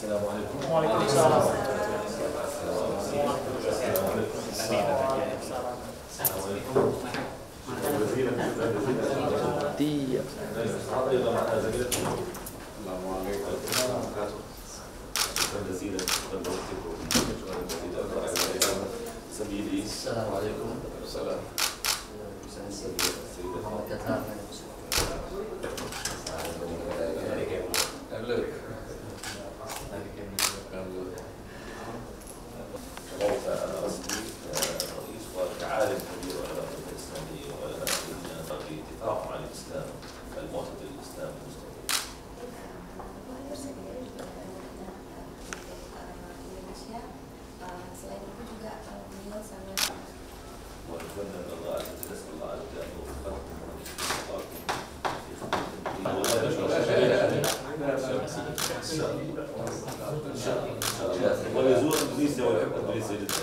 السلام عليكم. وعليكم السلام. أيضا معنا زميلتنا السلام عليكم. السلام عليكم. في اتفاق مع الإسلام المعتقد الإسلام المستقيم ونتمنى من الله عز وجل نسأل الله عز وجل أن يوفقكم وأن يوفقكم في الدين إن شاء الله. ويزور إندونيسيا ويحب إندونيسيا جدا